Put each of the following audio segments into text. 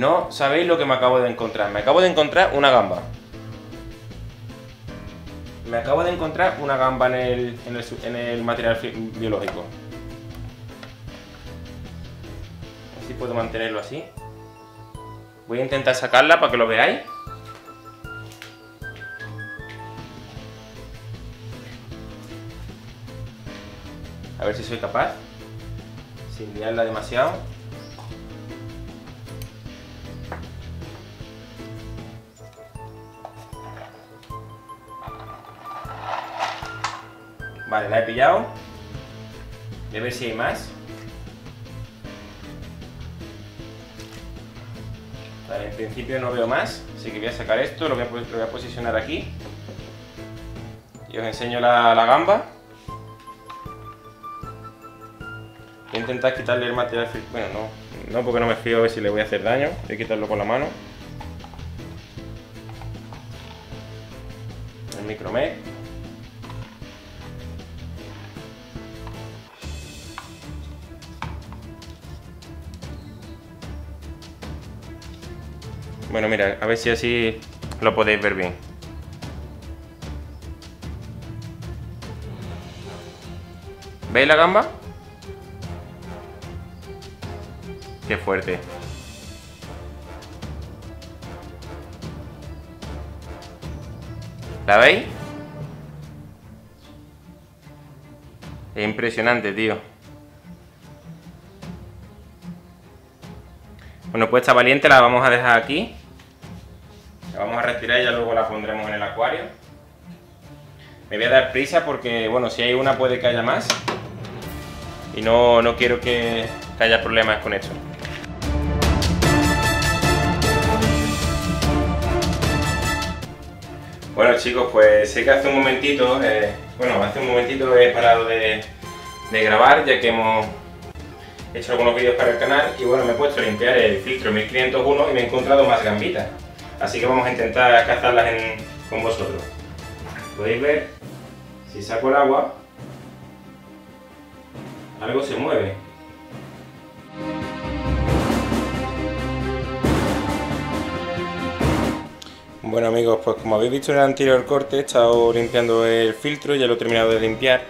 No sabéis lo que me acabo de encontrar. Me acabo de encontrar una gamba. Me acabo de encontrar una gamba en el, en el, material biológico. A ver si puedo mantenerlo así. Voy a intentar sacarla para que lo veáis. A ver si soy capaz. Sin liarla demasiado. Vale, la he pillado. Voy a ver si hay más. Vale, en principio no veo más, así que voy a sacar esto, lo voy a, posicionar aquí. Y os enseño la, la gamba. Voy a intentar quitarle el material Bueno, no, no porque no me fío a ver si le voy a hacer daño. Voy a quitarlo con la mano. El micromet. Bueno, mira, a ver si así lo podéis ver bien. ¿Veis la gamba? Qué fuerte. ¿La veis? Es impresionante, tío. Bueno, pues esta valiente la vamos a dejar aquí. La vamos a retirar y ya luego la pondremos en el acuario. Me voy a dar prisa porque, bueno, si hay una puede que haya más. Y no, no quiero que haya problemas con esto. Bueno chicos, pues sé que hace un momentito, eh, bueno, hace un momentito he parado de, grabar ya que hemos hecho algunos vídeos para el canal y bueno, me he puesto a limpiar el filtro 1501 y me he encontrado más gambitas. Así que vamos a intentar cazarlas con vosotros. Podéis ver, si saco el agua, algo se mueve. Bueno amigos, pues como habéis visto en el anterior corte he estado limpiando el filtro, ya lo he terminado de limpiar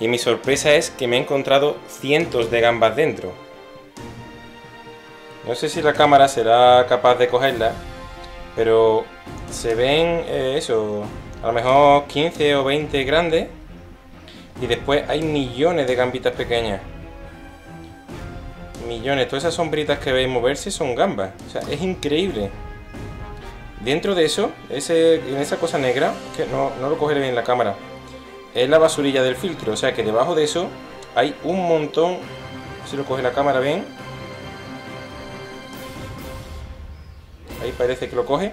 y mi sorpresa es que me he encontrado cientos de gambas dentro. No sé si la cámara será capaz de cogerla, pero se ven eh, eso, a lo mejor 15 o 20 grandes y después hay millones de gambitas pequeñas. Millones, todas esas sombritas que veis moverse son gambas, o sea, es increíble. Dentro de eso, ese, en esa cosa negra, que no, no lo cogeré bien la cámara, es la basurilla del filtro. O sea que debajo de eso hay un montón. Si lo coge la cámara bien. Ahí parece que lo coge.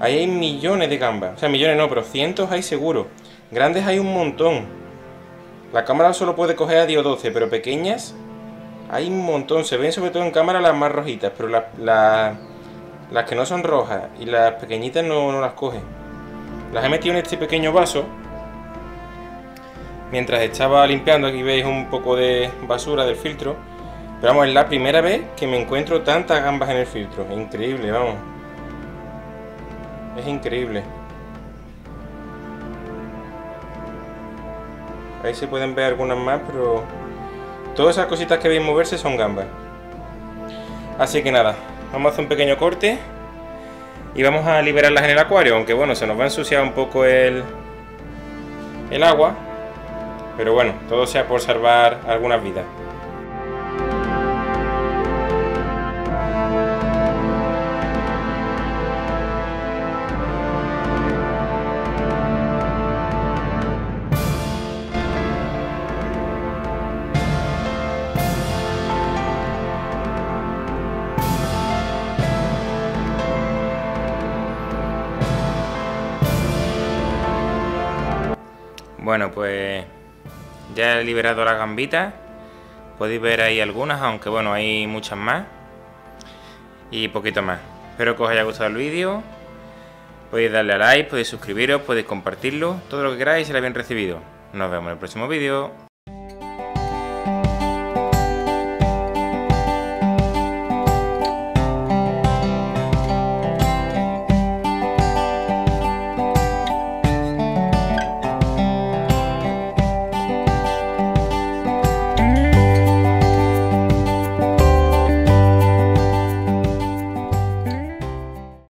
Ahí hay millones de gambas. O sea, millones no, pero cientos hay seguro. Grandes hay un montón. La cámara solo puede coger a 10 o 12, pero pequeñas hay un montón. Se ven sobre todo en cámara las más rojitas, pero la las que no son rojas y las pequeñitas no, las coge. Las he metido en este pequeño vaso. Mientras estaba limpiando, aquí veis un poco de basura del filtro. Pero vamos, es la primera vez que me encuentro tantas gambas en el filtro. Increíble, vamos. Es increíble. Ahí se pueden ver algunas más, pero... Todas esas cositas que veis moverse son gambas. Así que nada, Vamos a hacer un pequeño corte y vamos a liberarlas en el acuario, aunque bueno, se nos va a ensuciar un poco el, el agua, pero bueno, todo sea por salvar algunas vidas. Bueno, pues ya he liberado las gambitas. Podéis ver ahí algunas, aunque bueno, hay muchas más. Y poquito más. Espero que os haya gustado el vídeo. Podéis darle a like, podéis suscribiros, podéis compartirlo. Todo lo que queráis será bien recibido. Nos vemos en el próximo vídeo.